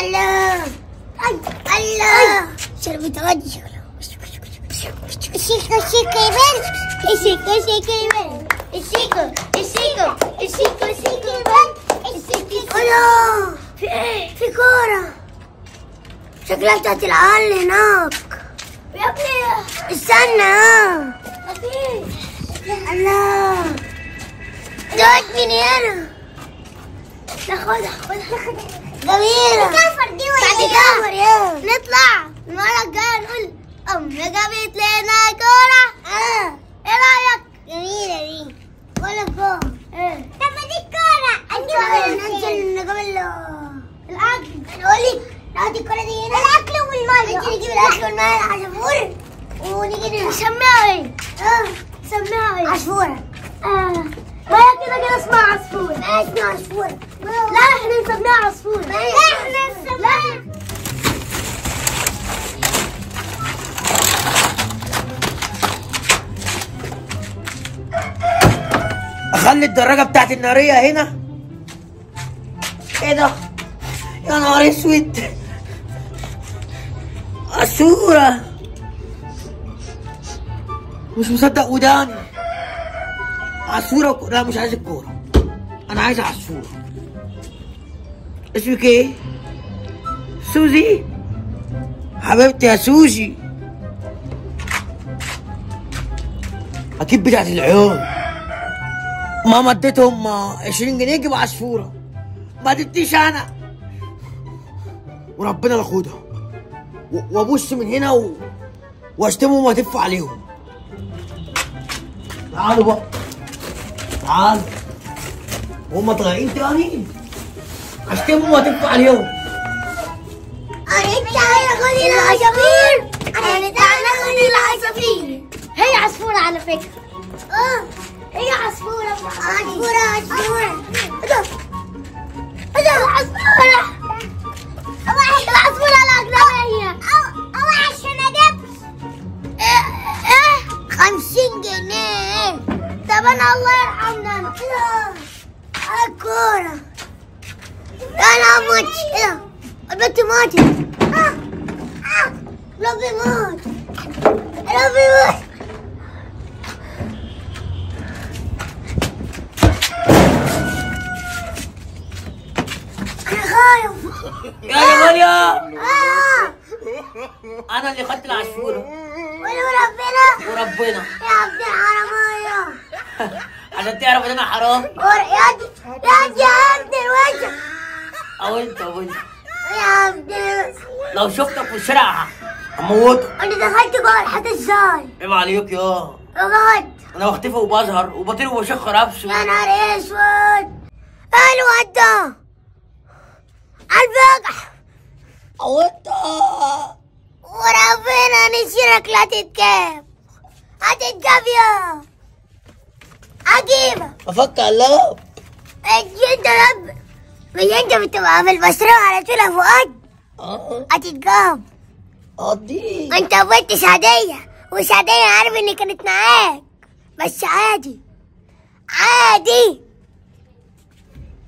الله الله شربت غدي شكله شيكو شيكو يبان الشيكو شيكو يبان الشيكو الشيكو الشيكو شيكو يبان الشيكو الله في إيه في كورة شكلها بتاعت العيال هناك يا ابني استنى آه الله دوت من هنا خدها جميلة. دي ولا يا نطلع. المرة الجاية نقول أمي جابت لنا كورة. آه. إيه رأيك؟ جميلة دي. ولا كورة إيه. طب ما دي كورة عندي واحدة ننزل نجيب الأكل. أنا أقول لك نحط الكورة دي هنا. الأكل والمية. نيجي نجيب الأكل والمية عصفور ونيجي نسميها إيه؟ آه نسميها إيه؟ عصفورة. آه. ما هي كده كده اسمها عصفورة ما اسمها عصفورة لا إحنا نسميها عصفورة إحنا نسميها أخلي الدراجة بتاعت النارية هنا. إيه ده؟ يا نهار أسود. الصورة مش مصدق وداني. عصفورة لا مش عايز الكورة. أنا عايز عصفورة. اسمك إيه؟ سوزي؟ حبيبتي يا سوزي. أكيد بتاعت العيون. ماما اديتهم 20 جنيه يجيبوا عصفورة. ما ادتنيش أنا. وربنا لا خدها. و- وابص من هنا و... وأشتمهم واتف عليهم. تعالوا بقى. تعالوا هما طالعين تاني اشتمهم واتف عليهم أنا تعالى خلي العصافير. أنا تعالى خلي العصافير. هي عصفورة على فكرة. آه. هي عصفورة. عصفورة عصفورة. ده ده عصفورة. أجيب إيه خمسين جنيه. طب أنا الله يرحمنا الكورة أنا أموت البنت ماتت. ربي موت ربي موت أنا خايف يا آه. أنا اللي خدت العصفورة ولو ربنا وربنا يا ابن الحرامية عشان تعرف إن أنا حرام. يا يا يا ابن الوجه. أو أنت أو أنت. يا ال- لو شفتك في الشارع هموتك أنا دخلت جوه الحيطة إزاي؟ عيب عليك يا. بجد أنا بختفي وبظهر وبطير وبشخر يا نفسي نهار أسود. الواد ده الفقح أو أنت. وربنا نسيرك لا تتجاب هتتجاب يا. عجيبة. على انت رب. مش انت بتبقى في المشروع على طول يا فؤاد. آه. هتتجاب. قضي أنت بنت سعدية وسعدية عارف إني كانت معاك. بس عادي. عادي.